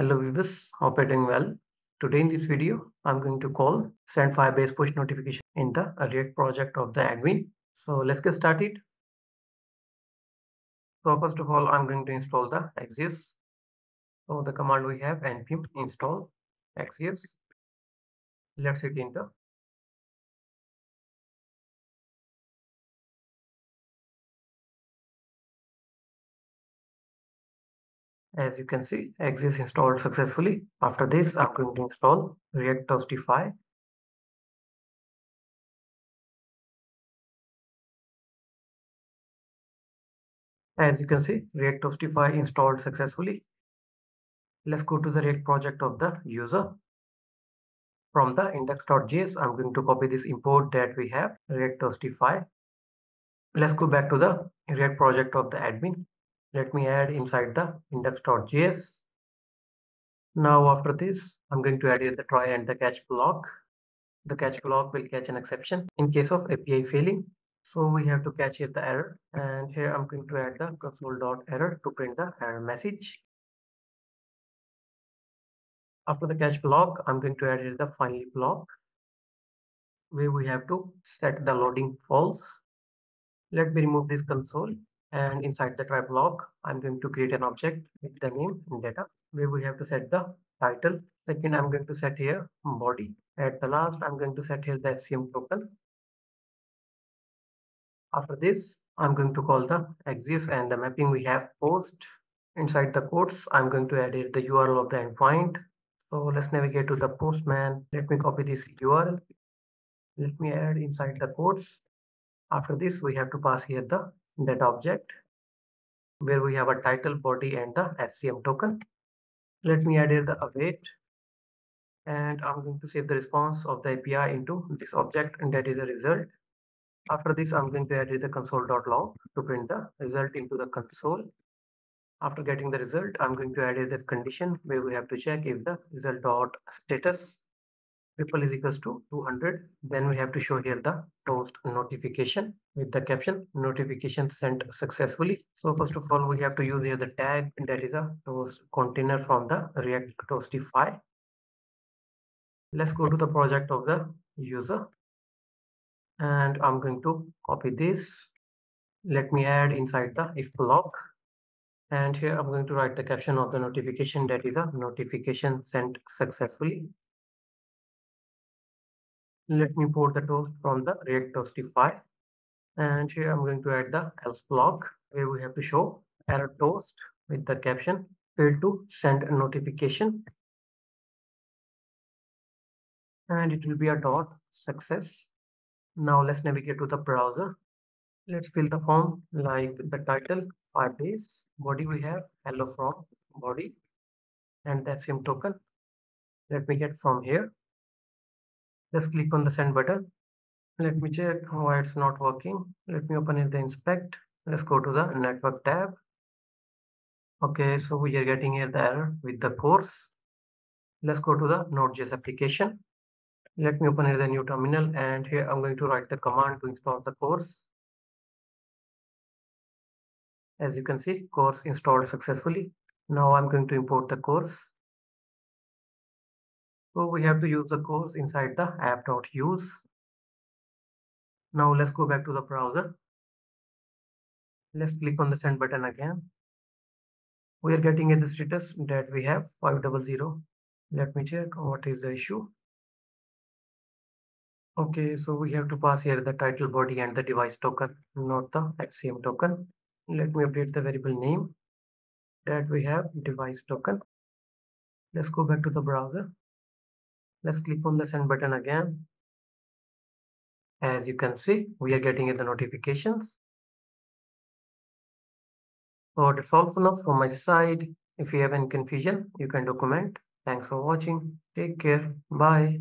Hello viewers, hope you're doing well. Today in this video, I'm going to call send Firebase push notification in the React project of the admin. So let's get started. So first of all, I'm going to install the Axios. So the command we have npm install Axios. Let's hit enter. As you can see, Axios installed successfully. After this, I'm going to install React Toastify. As you can see, React Toastify installed successfully. Let's go to the React project of the user. From the index.js, I'm going to copy this import that we have, React Toastify. Let's go back to the React project of the admin let me add inside the index.js. Now after this, I'm going to add here the try and the catch block. The catch block will catch an exception in case of API failing. So we have to catch here the error and here I'm going to add the console.error to print the error message. After the catch block, I'm going to add here the finally block where we have to set the loading false. Let me remove this console and inside the try block, I'm going to create an object with the name and data where we have to set the title. Second, I'm going to set here body. At the last, I'm going to set here the FCM token. After this, I'm going to call the Axios and the mapping we have post. Inside the quotes, I'm going to add the URL of the endpoint. So let's navigate to the postman. Let me copy this URL. Let me add inside the quotes. After this, we have to pass here the that object where we have a title body and the FCM token. Let me add here the await and I'm going to save the response of the API into this object and that is the result. After this, I'm going to add the console.log to print the result into the console. After getting the result, I'm going to add the condition where we have to check if the result dot status triple is equals to 200 then we have to show here the toast notification with the caption notification sent successfully. So first of all we have to use here the tag. That is a toast container from the react toastify let's go to the project of the user. And i'm going to copy this. Let me add inside the if block. And here i'm going to write the caption of the notification. That is a notification sent successfully let me import the toast from the React Toastify. And here I'm going to add the else block where we have to show error toast with the caption failed to send a notification. And it will be a dot success. Now let's navigate to the browser. Let's fill the form like the title, Firebase, body we have hello from body and the same token. Let me get from here just click on the send button. Let me check why it's not working. Let me open it the inspect. Let's go to the network tab. Okay so we are getting here the error with the CORS. Let's go to the node.js application. Let me open here the new terminal and here i'm going to write the command to install the CORS. As you can see CORS installed successfully. Now i'm going to import the CORS so we have to use the CORS inside the app.use. Now let's go back to the browser. Let's click on the send button again. We are getting a the status that we have 500. Let me check what is the issue. Okay, so we have to pass here the title body and the device token, not the FCM token. Let me update the variable name that we have device token. Let's go back to the browser. Let's click on the send button again. As you can see, we are getting the notifications. So that's all for now from my side. If you have any confusion, you can document. Thanks for watching. Take care. Bye.